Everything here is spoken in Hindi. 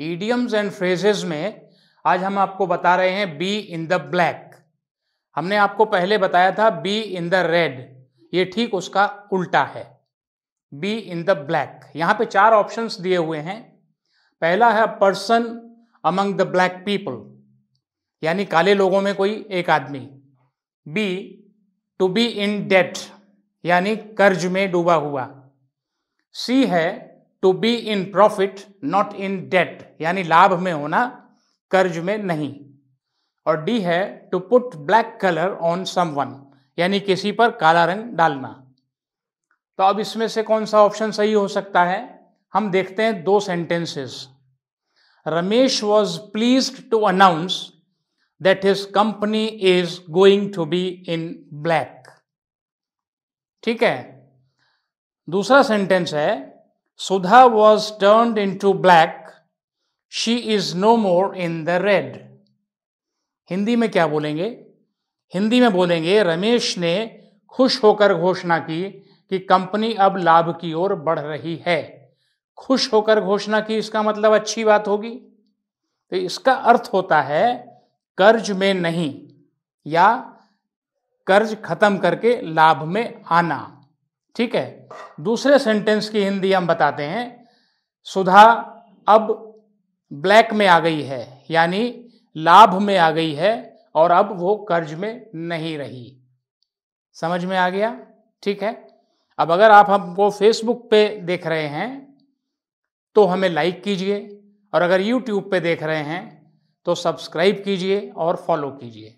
ईडियम्स एंड फ्रेजेस में आज हम आपको बता रहे हैं बी इन द ब्लैक हमने आपको पहले बताया था बी इन द रेड ये ठीक उसका उल्टा है। बी इन द ब्लैक यहाँ पे चार ऑप्शंस दिए हुए हैं। पहला है person among the black people यानी काले लोगों में कोई एक आदमी। B to be in debt यानी कर्ज में डूबा हुआ। सी है to be in profit not in debt यानी लाभ में होना, कर्ज में नहीं। और डी है to put black colour on someone यानी किसी पर काला रंग डालना। तो अब इसमें से कौन सा ऑप्शन सही हो सकता है? हम देखते हैं दो sentences Ramesh was pleased to announce that his company is going to be in black ठीक है? दूसरा सेंटेंस है was turn in to black she is no more in the red Hindi में क्या बोलेंगे? हिंदी में बोलेंगे, रमेश ने खुश होकर घोषणा की कि कंपनी अब लाभ की ओर बढ़ रही है. खुश होकर घोषणा की इसका मतलब अच्छी बात होगी? तो इसका अर्थ होता है कर्ज में नहीं या कर्ज खत्म करके लाभ में आना। ठीक है? दूसरे सेंटेंस की हिंदी हम बताते हैं। सुधा, अब ब्लैक में आ गई है, यानी लाभ में आ गई है, और अब वो कर्ज में नहीं रही। समझ में आ गया? ठीक है? अब अगर आप हमको फेसबुक पे देख रहे हैं तो हमें लाइक कीजिए, और अगर यूट्यूब पे देख रहे हैं तो सब्सक्राइब कीजिए और फॉलो कीजिए।